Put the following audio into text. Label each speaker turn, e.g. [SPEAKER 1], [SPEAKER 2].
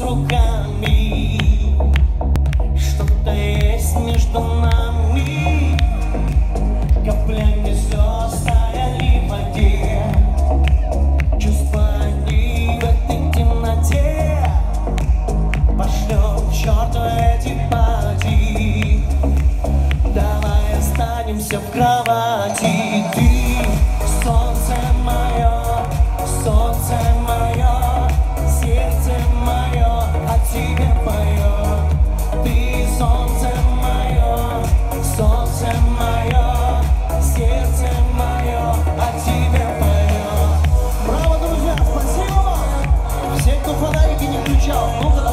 [SPEAKER 1] руками. Что-то есть между нами. Каплями звезд стояли в воде. В темноте. Пошлем черту эти поди Давай останемся в кровати. Все, кто фонарики не включал, ну